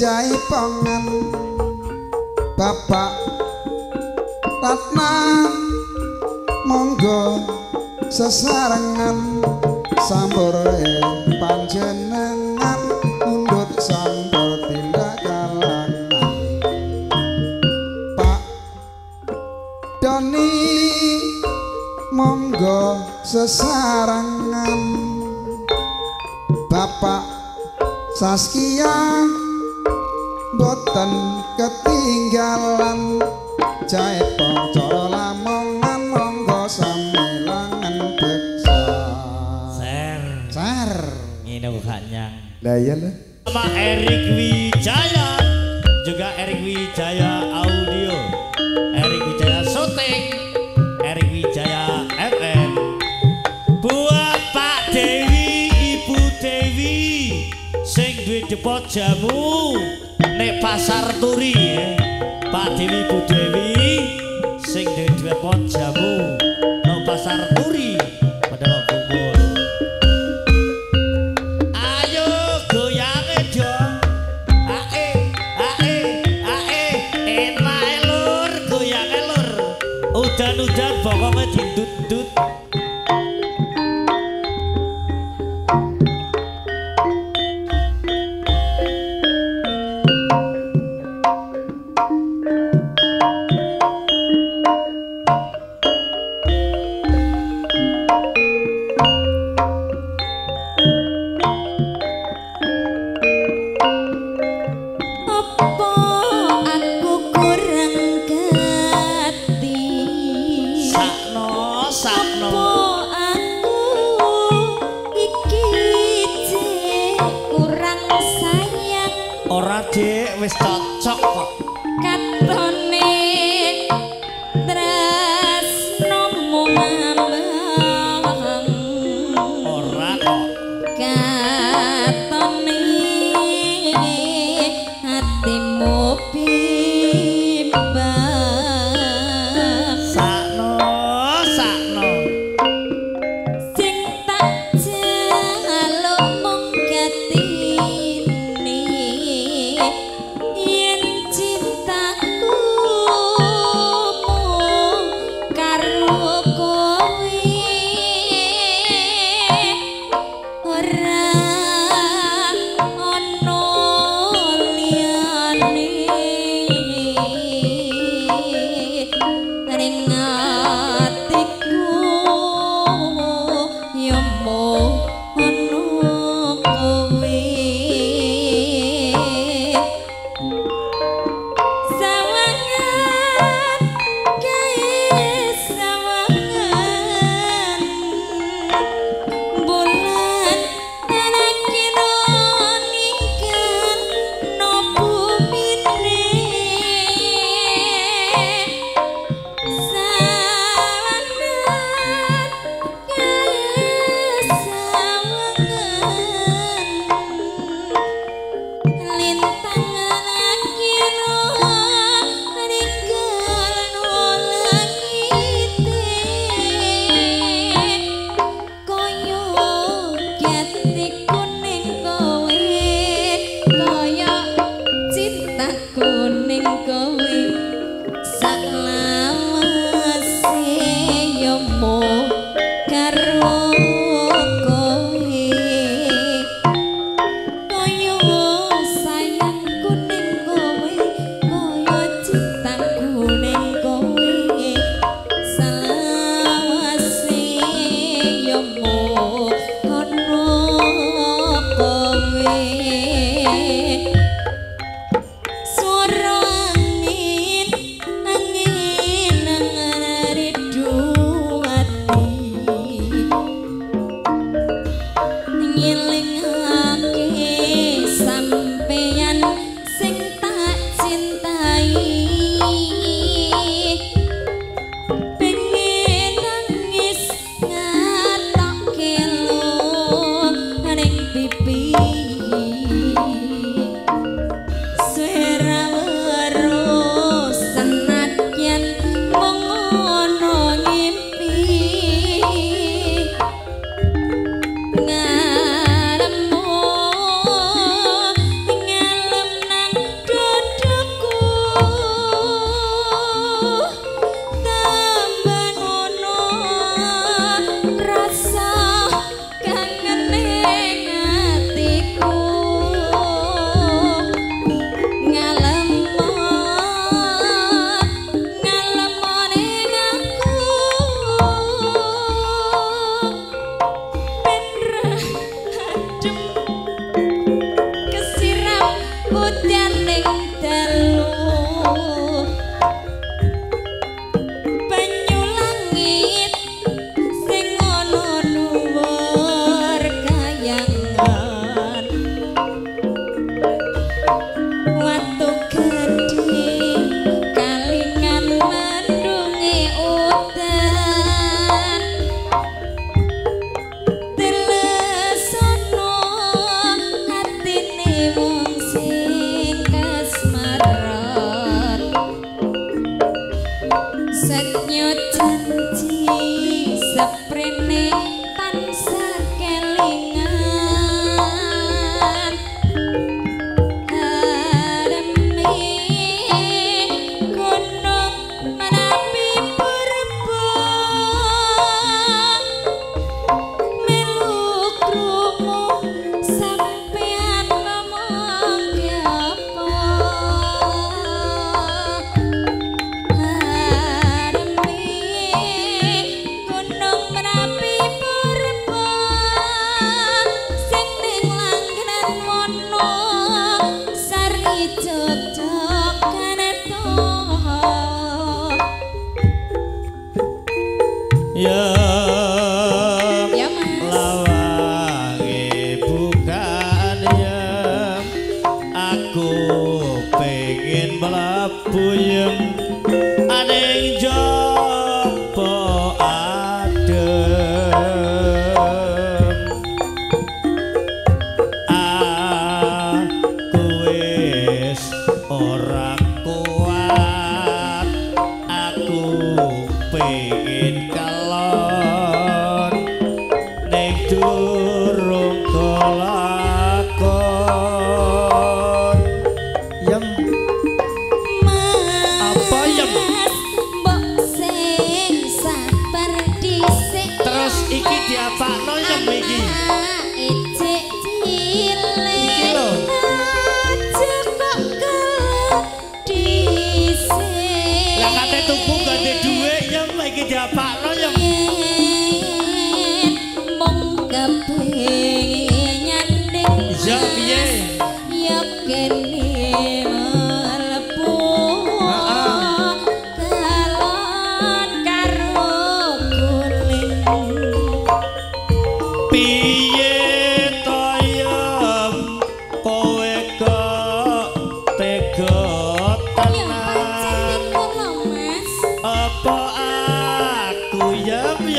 jaipongan Bapak Ratna monggo sesarengan. Sambore panjenengan undut sambor tindak kalangan Pak Doni monggo sesarengan. Bapak Saskia boten ketinggalan jae cara lamongan monggo samilangan beksa Ser. car Ini bukan yang. lah iya lah Sama Erik Wijaya. Juga Erik Wijaya Audio. Erik Wijaya Shooting. Erik Wijaya FM. Buat Pak Dewi, Ibu Dewi. Sing duwe depot jamu. nek pasar turi Pak Dewi Bu Dewi sing dhewe duwe pot jamu no pasar turi padha kumpul. Ayo goyang edo ae ae ae enak e, lur goyang e, lur. Udan-udan bokonge dindut-dut. Ora dik, wis cocok kok.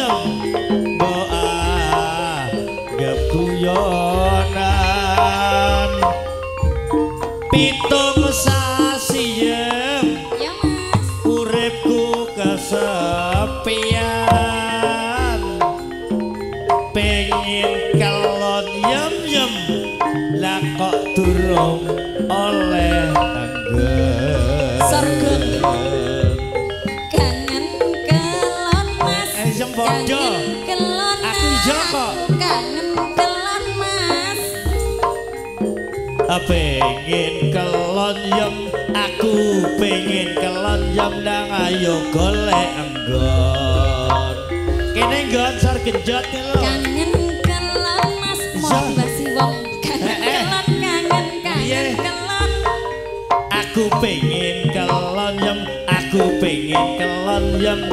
Juliano. pengen kelonjong aku pengen kelonjong ndang ayo golek enggon kene enggon sar genjot lho kangen kelon mas. Mau basi wong. Kangen eh, eh. kelon kangen kangen kelon. Aku pengen kelonjong aku pengen kelonjong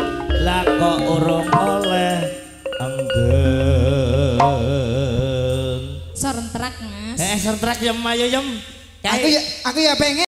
lah kok urung oleh enggon Sorentrak Mas. Eh sorentrak ya mayo yem. Aku ya aku ya pengen